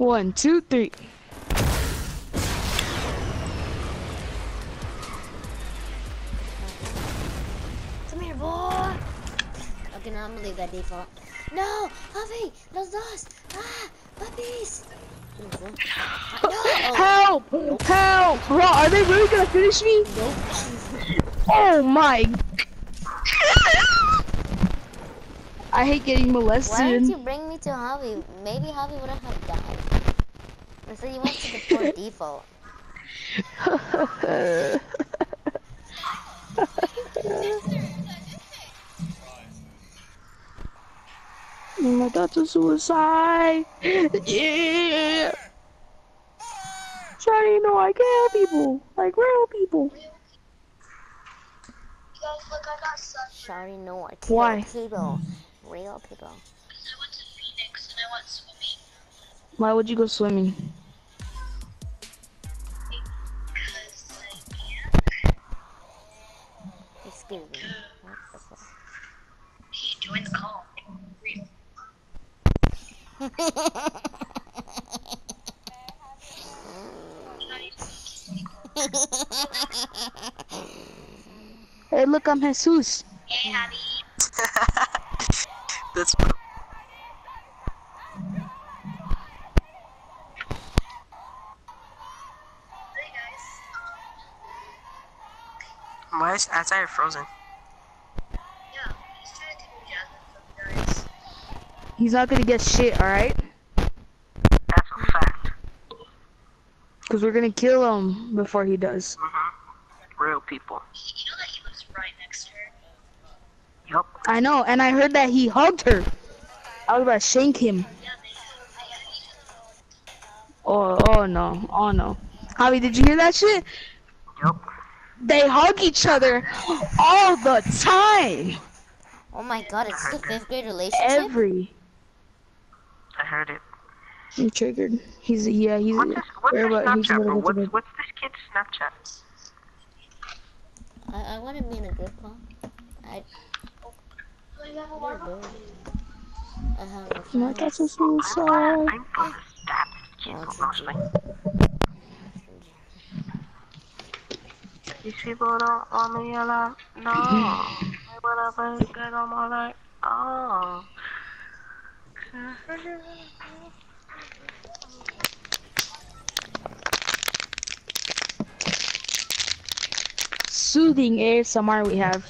One, two, three. Come here, boy. Okay, now I'm gonna leave that default. No, Javi, los dos. Ah, puppies. No. Help! Help! Bro, are they really gonna finish me? Nope. Oh my. I hate getting molested. Why didn't you bring me to Javi? Maybe Javi wouldn't have died. Instead, you went to the poor default. oh my god, to suicide. Yeah. Sorry, no, I kill people. Like real people. You guys, look, I got sunburned. Sorry, no, I Why? people. Real people. Because I went to Phoenix and I went swimming. Why would you go swimming? He joined the call. Hey, look, I'm Jesus. Hey, Abby. That's why is outside frozen? Yeah, he's trying to take Jasmine from. He's not gonna get shit, alright? That's a fact. Because we're gonna kill him before he does. Mm-hmm. Real people. You know that he was right next to her? Yup. I know, and I heard that he hugged her. I was about to shank him. Yeah, they, they had each other. Oh, oh no, oh no. Javi, did you hear that shit? Yup. They hug each other all the time. Oh my god, it's the fifth grade relationship? Every. I heard it. I'm triggered. He's yeah. He's. What's this? What's we're about- he's Snapchat, bro? about What's, what's this kid's Snapchat? I, I want to be in a group call. I, Oh, you have a you're. I have a Oh my friend. So I'm suicide. gonna, I'm gonna stab this kid mostly. A These people don't want me alive. No. I wanna be good on my. Oh. Soothing ASMR we have.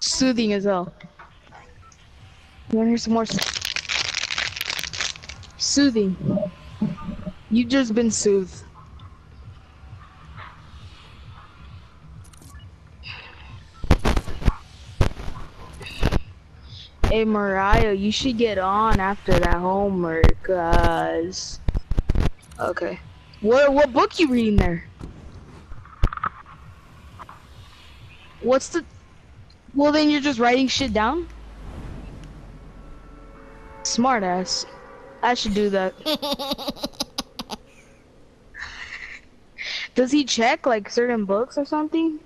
Soothing as well. You wanna hear some more? Soothing. You've just been soothed. Hey Mariah, you should get on after that homework, cause. Okay. What what book you reading there? What's the? Well, then you're just writing shit down. Smart ass. I should do that. Does he check like certain books or something?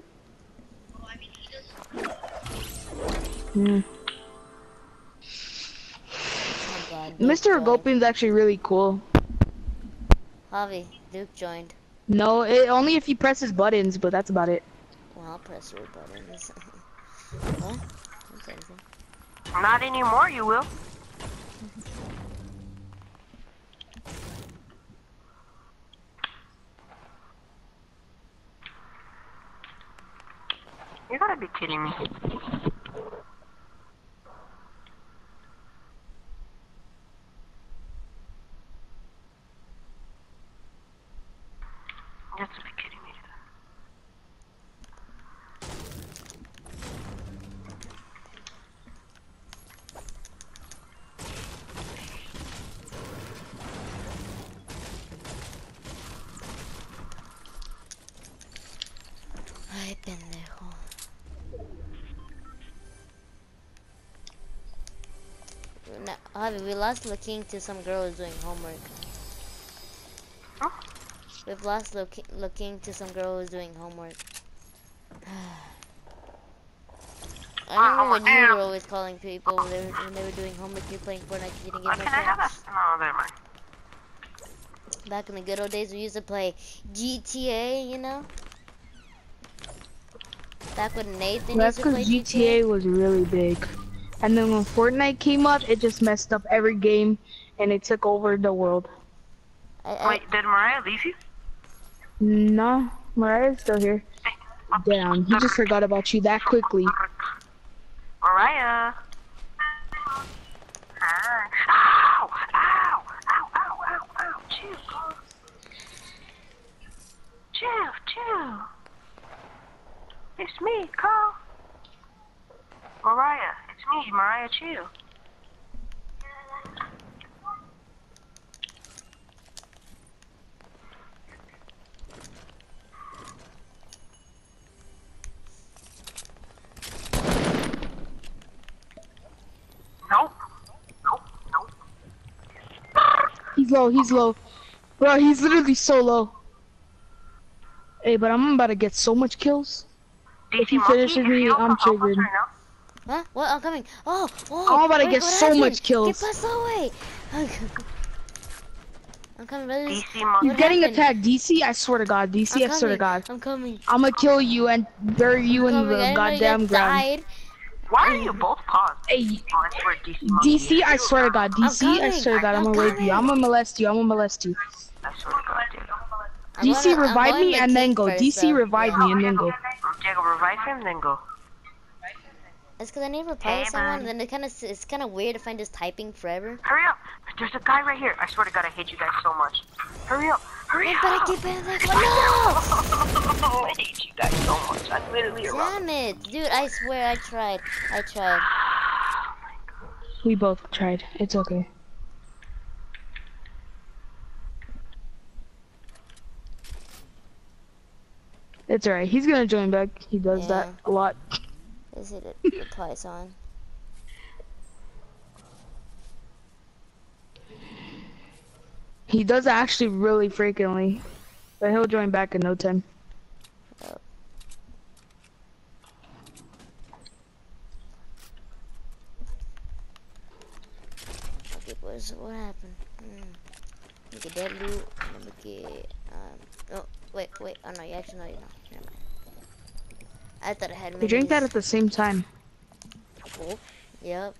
Oh, I mean. Hmm. Oh god, Mr. joined. Gulpin's actually really cool. Javi, Duke joined. No, it, only if he presses buttons, but that's about it. Well, I'll press your buttons. what? Don't. Not anymore, you will. You gotta be kidding me. Be kidding me. Ay, pendejo. No, Javi, we lost looking to some girl who's doing homework. Huh? We've lost looking looking to some girl who's doing homework. I remember when you were always calling people when they were, when they were doing homework. You're playing Fortnite because you didn't Why get can I no have friends. that? Never mind. Back in the good old days, we used to play GTA. You know. Back when Nathan That's used to play because GTA was really big. And then when Fortnite came up, it just messed up every game and it took over the world. I, I, Wait, did Mariah leave you? No, Mariah's still here. Damn, he just forgot about you that quickly. Mariah. Hi. Ow! Ow! Ow! Ow! Ow! Ow! Chill, Carl. Chill, chill. It's me, Carl. Mariah, it's me, Mariah. Chill. Nope. Nope. Nope. He's low, he's low. Bro, he's literally so low. Hey, but I'm about to get so much kills. DC he finishes if me, I'm triggered. right Huh? What? I'm coming. Oh, oh. I'm about to get so happened? much kills. Get past the way. I'm coming, brothers. DC Monkey. He's getting happened? attacked. DC, I swear to God. DC, I'm swear to. God. I'm coming. I'm gonna kill you and bury you in coming. The didn't know you goddamn ground. died. Why are you both paused? Hey, I swear DC I swear to God. DC, I swear to God, I'm I'm gonna rape you. I'm gonna molest you. I'm gonna molest you. I swear to God, dude. DC, gonna- I'm revive me and then go. DC, revive me and then go. Jacob, revive him, then go. It's because I need to reply Hey, to someone, man. and then it kind of it's kind of weird if I'm just typing forever. Hurry up! There's a guy right here. I swear to God, I hate you guys so much. Hurry up! Hurry Wait, up! but I keep in like, no! I hate you guys so much. I'm literally around. Damn it, dude! I swear I tried. I tried. We both tried. It's okay. It's alright. He's gonna join back. He does that a lot. Hit it. Reply on. He does actually really frequently. But he'll join back in no time. Okay, boys, what happened? Hmm. We get that loot, then we get, um, oh, wait, wait, oh no, you actually, no, you know, never mind. I thought I had We drink that at the same time. Oh, yep.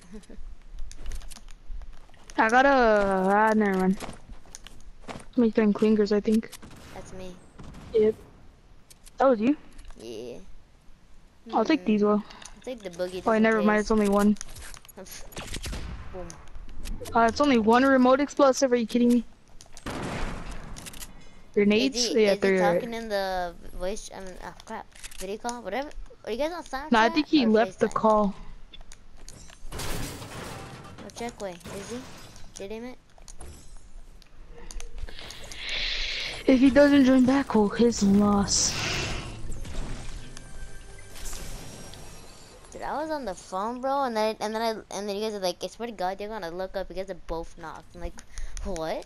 I got a ah, never mind. Make them clingers, I think. That's me. Yep. That was you. Yeah. I'll take these. Well, I'll take the boogie. oh, never mind. It's only one. Boom. Uh, it's only one remote explosive. Are you kidding me? Is he, yeah, is they're. talking in the voice, I mean, oh crap, video call, whatever? Are you guys on Snapchat? No, I think he left the call. Oh, check, wait, is he? Did he, it? If he doesn't join back, well, his loss. Dude, I was on the phone, bro, and then and then I and then you guys are like, I swear to God, you're gonna look up. You guys are both knocked. I'm like, what?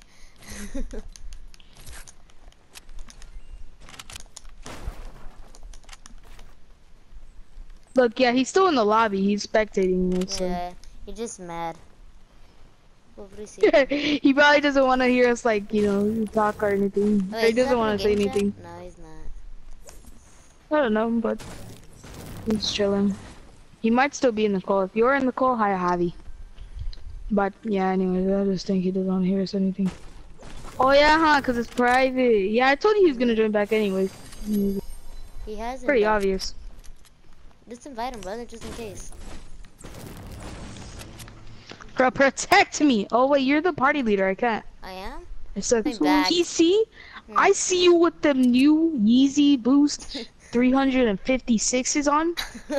Look, yeah, he's still in the lobby. He's spectating me. So. yeah, you're just mad. He probably doesn't want to hear us like you know talk or anything. Wait, he he doesn't want to say game chat? anything. No, he's not. I don't know, but he's chilling. He might still be in the call. If you're in the call, hi Javi. But yeah, anyways, I just think he doesn't want to hear us anything. Oh yeah, huh? Cause it's private. Yeah, I told you he was gonna join back anyways. He has. Pretty obvious. Just invite him, brother, just in case. Bro, protect me. Oh wait, you're the party leader. I can't. I am. It's like, My so he see, Hmm. I see you with them new Yeezy Boost 356s on.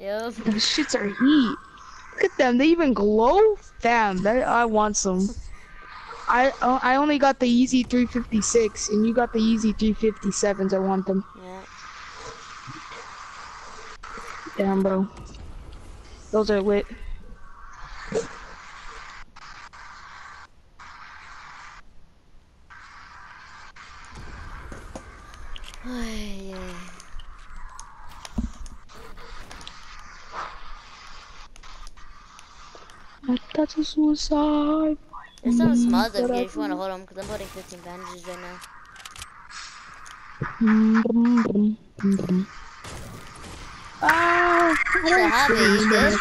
Yup. Those shits are heat. Look at them. They even glow. Damn, that, I want some. I uh, I only got the Yeezy 356, and you got the Yeezy 357s. I want them. Yeah. Damn, bro. Those are lit. Ay, ay. That's a suicide. There's some smalls up but here I if you want to hold them, because I'm putting 15 bandages right now. Brum, brum, brum, brum, brum. Ah, I So, don't Javi, you good?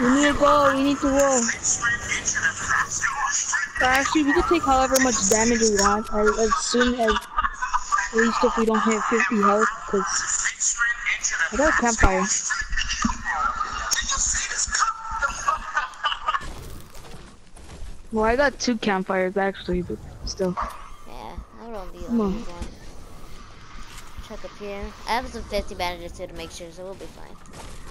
We need to go. We need to go. But actually, we can take however much damage we want, as, as soon as, at least if we don't hit 50 health, because I got a campfire. Well, I got two campfires actually, but still. Yeah, I won't be Come on on. one. Check up here. I have some 50 bandages too to make sure, so we'll be fine.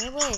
Hey, boy,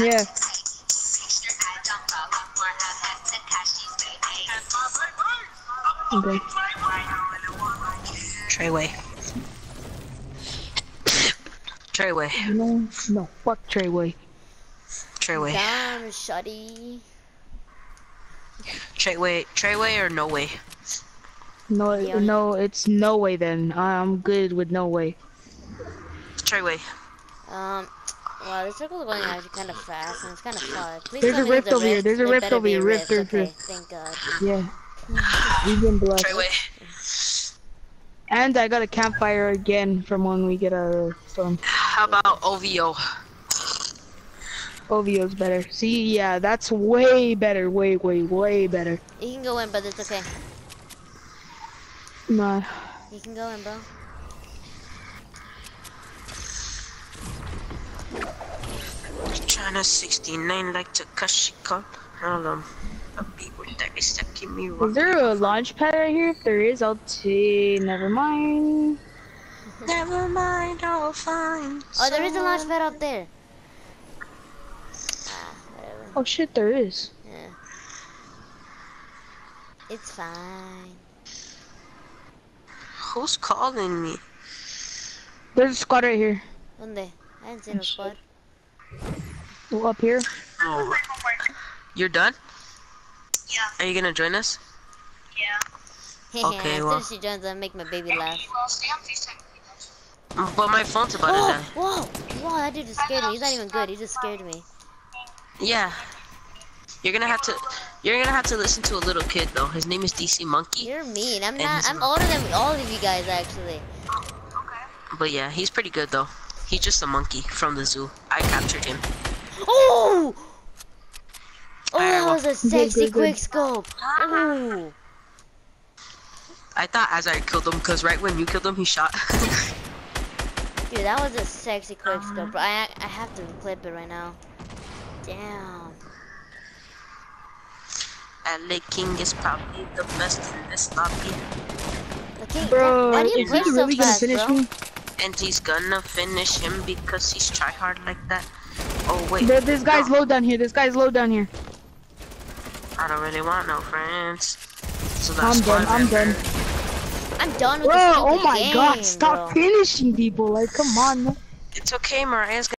baby. Okay. Treyway. Treyway. No, no, fuck Treyway. Treyway. Down, shutty. Treyway. Treyway or no way? No, Yeah. no, it's no way then. I'm good with no way. Treyway. Um, wow, this circle's going actually kind of fast and it's kind of far. Please There's tell a rift over here, there's a rift over here, rift, rift. rift, Okay, thank God. Yeah. We've been blessed. Treyway. And I got a campfire again from when we get a storm. How about OVO? OVO's better. See, yeah, that's way better. Way, way, way better. You can go in, but it's okay. Nah. You can go in, bro. China 69 like Takashi Cup. Hold on. A beat with that is that Is there a launch pad right here? If there is, I'll take. Never mind. Never mind, I'll find. Oh, there is a launch pad up there. Ah. Oh shit, there is. Yeah. It's fine. Who's calling me? There's a squad right here. Donde? I didn't see no squad. Oh, Up here. Oh. You're done? Yeah. Are you gonna join us? Yeah. Okay, as well. soon as she joins, I'll make my baby laugh. Well, stay on FaceTime. But my phone's about to die. whoa! Whoa, that dude just scared me. He's not even good. He just scared me. Yeah. You're gonna have to. You're gonna have to listen to a little kid though. His name is DC Monkey. You're mean. I'm not. I'm older than all of you guys, actually. Okay. But yeah, he's pretty good though. He's just a monkey from the zoo. I captured him. Oh! Oh, that was a sexy good, good. quick scope. Ooh. I thought as I killed him, cause right when you killed him, he shot. Dude, that was a sexy quick uh-huh. scope. Bro. I I have to clip it right now. Damn. Uh, LA King is probably the best in this lobby, Okay, Bro, why do you is push he so really gonna fast, finish bro? me? and he's gonna finish him because he's try hard like that. Oh wait, There, this guy's low down here. This guy's low down here. I don't really want no friends. So I'm done. I'm done. I'm done with Bro, this oh my game, god, stop bro. finishing people. Like, come on. man. It's okay, Mariah's